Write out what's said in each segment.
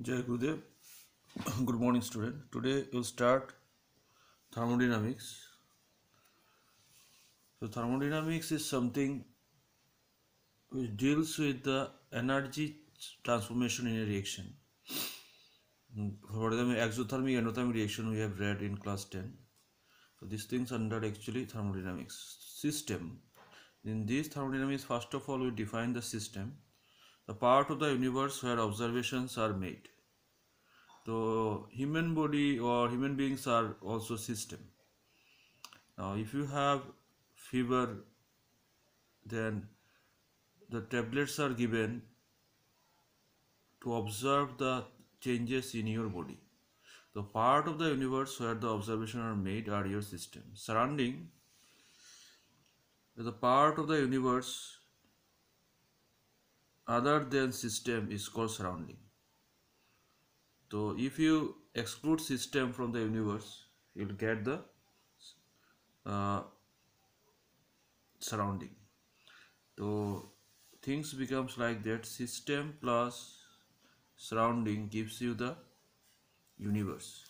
Jai Gurudev. Good morning, student. Today we'll start thermodynamics. So, thermodynamics is something which deals with the energy transformation in a reaction. Mm, For example, exothermic endothermic reaction we have read in class 10. So, these things under actually thermodynamics system. In this thermodynamics, first of all, we define the system, the part of the universe where observations are made. So human body or human beings are also system. Now if you have fever then the tablets are given to observe the changes in your body. The part of the universe where the observation are made are your system. Surrounding the part of the universe other than system is called surrounding. So if you exclude system from the universe, you'll get the uh, surrounding. So things becomes like that. System plus surrounding gives you the universe.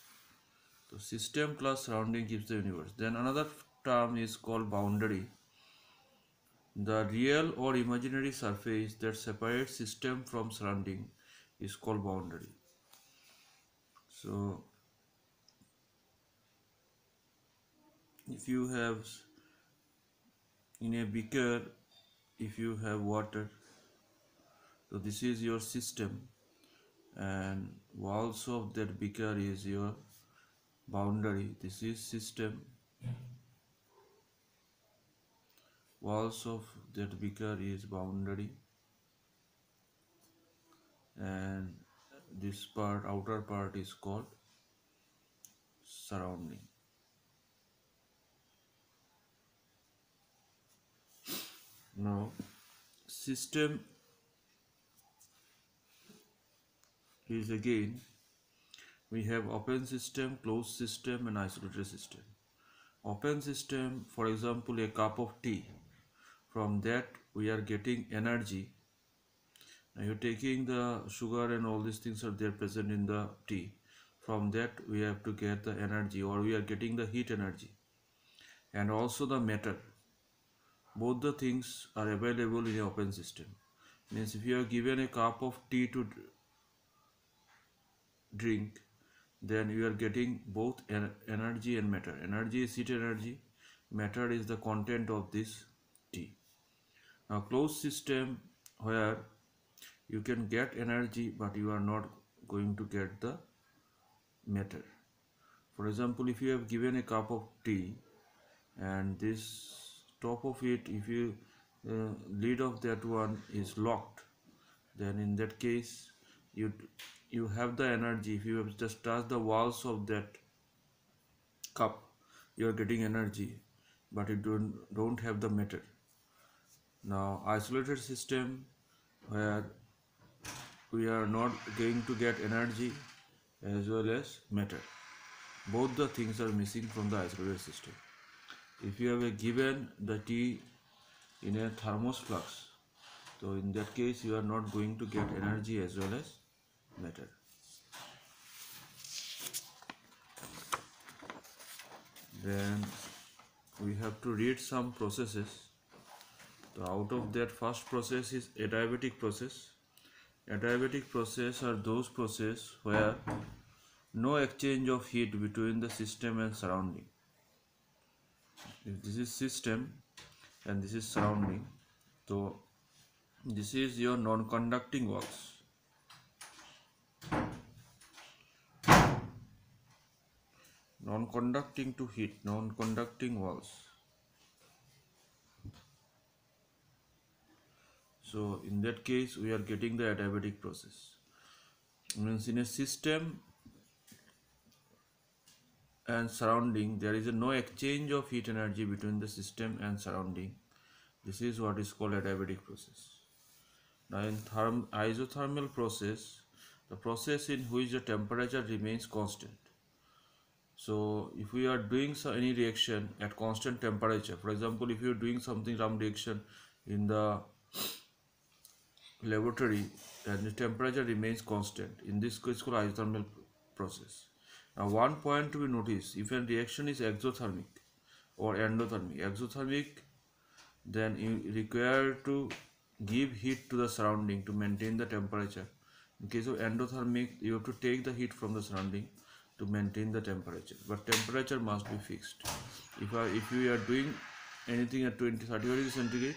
So system plus surrounding gives the universe. Then another term is called boundary. The real or imaginary surface that separates system from surrounding is called boundary. So, if you have in a beaker, if you have water, so this is your system, and walls of that beaker is your boundary. This is system. Walls of that beaker is boundary, and this part outer part is called surrounding. Now system is again we have open system closed system and isolated system. Open system for example a cup of tea from that we are getting energy. Now you're taking the sugar and all these things are there present in the tea. From that we have to get the energy or we are getting the heat energy. And also the matter both the things are available in the open system. Means if you are given a cup of tea to drink then you are getting both energy and matter energy is heat energy. Matter is the content of this now closed system where you can get energy but you are not going to get the matter. For example if you have given a cup of tea and this top of it if you uh, lid of that one is locked then in that case you you have the energy. If you have just touched the walls of that cup you are getting energy but you don't don't have the matter now isolated system where we are not going to get energy as well as matter. Both the things are missing from the isolated system. If you have a given the tea in a thermos flask so in that case you are not going to get energy as well as matter. Then we have to read some processes so out of that first process is adiabatic process. Adiabatic process are those process where no exchange of heat between the system and surrounding. If this is system and this is surrounding so this is your non-conducting walls non-conducting to heat non-conducting walls so in that case we are getting the adiabatic process. Means in a system and surrounding there is a no exchange of heat energy between the system and surrounding. This is what is called adiabatic process. Now in therm isothermal process the process in which the temperature remains constant. So if we are doing so any reaction at constant temperature for example if you are doing something some reaction in the laboratory and the temperature remains constant. In this case, called isothermal process. Now, one point to be noticed: if a reaction is exothermic or endothermic, exothermic, then you require to give heat to the surrounding to maintain the temperature. In case of endothermic, you have to take the heat from the surrounding to maintain the temperature. But temperature must be fixed. If, I, if you are doing anything at 20 30 degrees centigrade,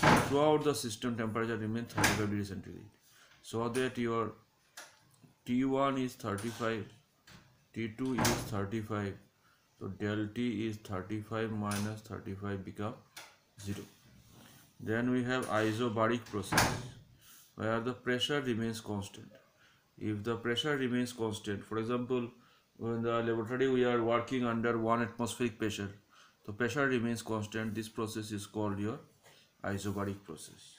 throughout the system temperature remains 35 degrees centigrade. So that your T1 is 35 T2 is 35 so del T is 35 minus 35 become 0 then we have isobaric process where the pressure remains constant. If the pressure remains constant for example in the laboratory we are working under one atmospheric pressure the pressure remains constant. This process is called your isobaric process.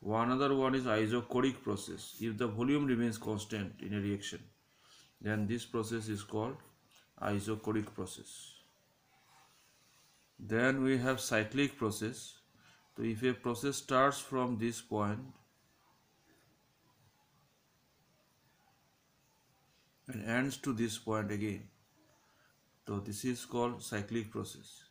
One other one is isochoric process. If the volume remains constant in a reaction, then this process is called isochoric process. Then we have cyclic process. So if a process starts from this point and ends to this point again, so this is called cyclic process.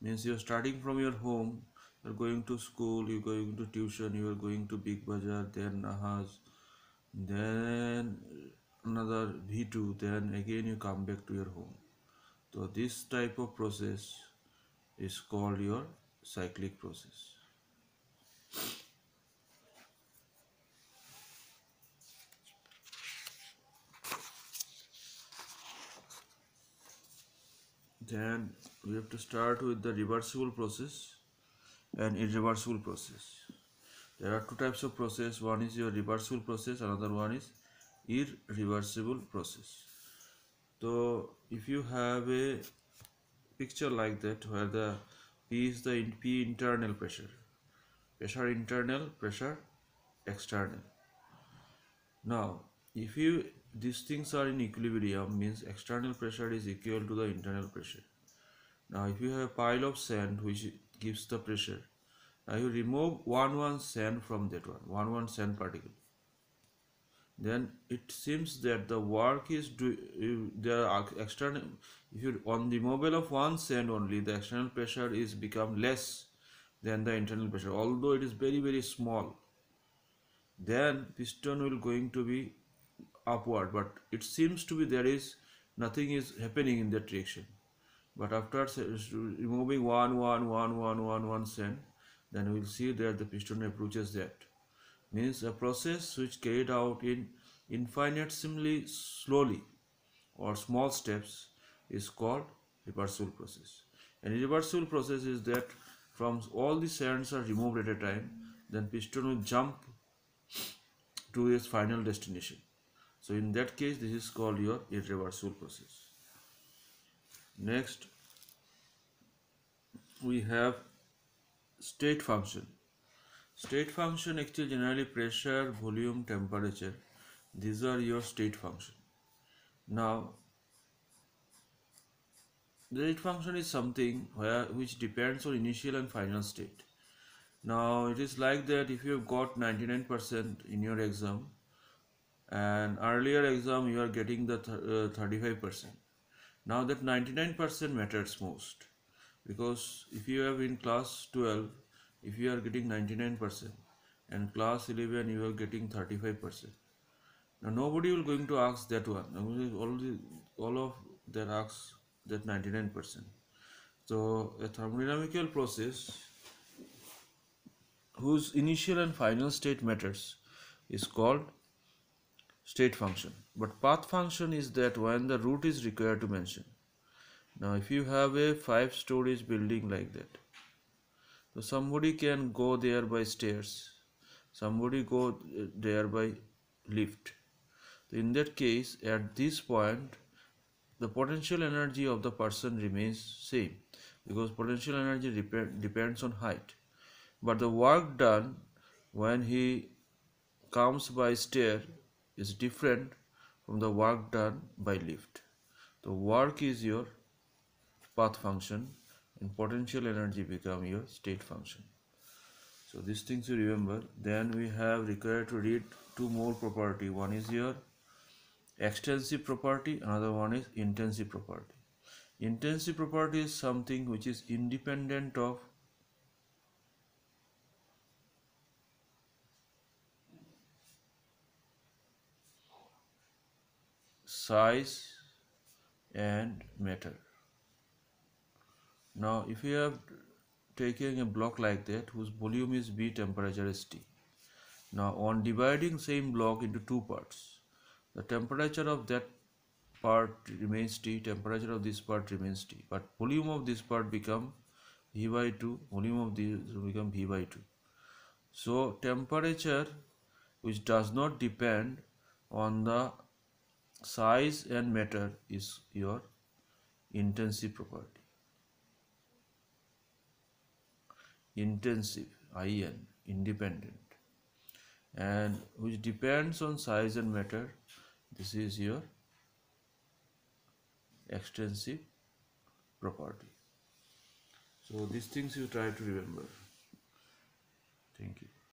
Means you are starting from your home you're going to school you're going to tuition you are going to big bazaar then nahaz then another v2 then again you come back to your home. So this type of process is called your cyclic process. Then we have to start with the reversible process an irreversible process. There are two types of process. One is your reversible process, another one is irreversible process. So if you have a picture like that where the P is the P internal pressure, pressure internal, pressure external. Now if you these things are in equilibrium means external pressure is equal to the internal pressure. Now if you have a pile of sand which gives the pressure. Now you remove one one sand from that one, one one sand particle. Then it seems that the work is do there are external. If you on the removal of one sand only, the external pressure is become less than the internal pressure, although it is very very small. Then piston will going to be upward, but it seems to be there is nothing is happening in that direction but after removing one one one one one one cent then we will see that the piston approaches that. Means a process which carried out in infinitesimally slowly or small steps is called reversible process. And reversible process is that from all the sands are removed at a time then piston will jump to its final destination. So in that case this is called your irreversible process next we have state function. State function actually generally pressure volume temperature. These are your state function. Now the state function is something where which depends on initial and final state. Now it is like that if you have got 99% in your exam and earlier exam you are getting the 35% uh, now that 99% matters most because if you have in class 12 if you are getting 99% and class 11 you are getting 35% now nobody will going to ask that one. All, the, all of that asks that 99% so a thermodynamical process whose initial and final state matters is called state function. But path function is that when the route is required to mention. Now if you have a five stories building like that so somebody can go there by stairs somebody go uh, there by lift. In that case at this point the potential energy of the person remains same because potential energy dep depends on height. But the work done when he comes by stair is different from the work done by lift. The work is your path function and potential energy become your state function. so these things you remember then we have required to read two more property one is your extensive property another one is intensive property intensive property is something which is independent of size and matter now if you have taking a block like that whose volume is B temperature is T. Now on dividing same block into two parts the temperature of that part remains T temperature of this part remains T. But volume of this part become V by 2 volume of this become V by 2 so temperature which does not depend on the size and matter is your intensive property. Intensive in independent. And which depends on size and matter this is your extensive property. So these things you try to remember. Thank you